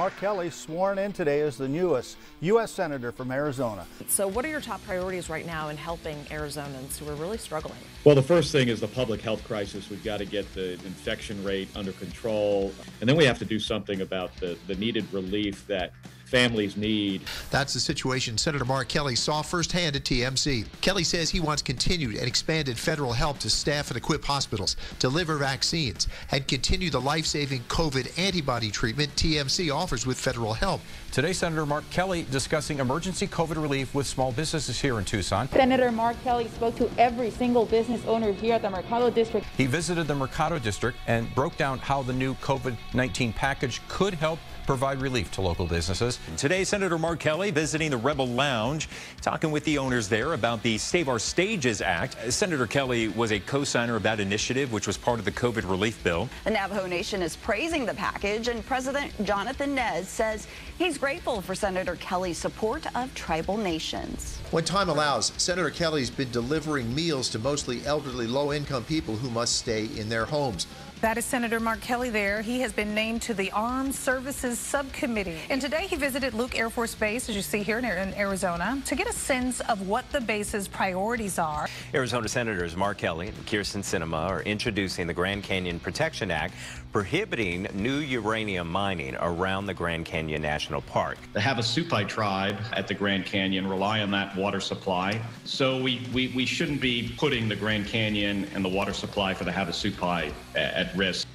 Mark Kelly sworn in today as the newest U.S. Senator from Arizona. So, what are your top priorities right now in helping Arizonans who are really struggling? Well, the first thing is the public health crisis. We've got to get the infection rate under control. And then we have to do something about the, the needed relief that families need. That's the situation Senator Mark Kelly saw firsthand at TMC. Kelly says he wants continued and expanded federal help to staff and equip hospitals, deliver vaccines, and continue the life saving COVID antibody treatment TMC offers with federal help. Today, Senator Mark Kelly discussing emergency COVID relief with small businesses here in Tucson. Senator Mark Kelly spoke to every single business owner here at the Mercado District. He visited the Mercado District and broke down how the new COVID 19 package could help provide relief to local businesses. Today, Senator Mark Kelly visiting the Rebel Lounge, talking with the owners there about the Save Our Stages Act. Senator Kelly was a co-signer of that initiative, which was part of the COVID relief bill. The Navajo Nation is praising the package, and President Jonathan Nez says he's grateful for Senator Kelly's support of tribal nations. When time allows, Senator Kelly's been delivering meals to mostly elderly, low-income people who must stay in their homes. That is Senator Mark Kelly there. He has been named to the Armed Services Subcommittee. And today he visited Luke Air Force Base, as you see here in Arizona, to get a sense of what the base's priorities are. Arizona Senators Mark Kelly and Kyrsten Sinema are introducing the Grand Canyon Protection Act, prohibiting new uranium mining around the Grand Canyon National Park. The Havasupai tribe at the Grand Canyon rely on that water supply. So we, we, we shouldn't be putting the Grand Canyon and the water supply for the Havasupai at risk.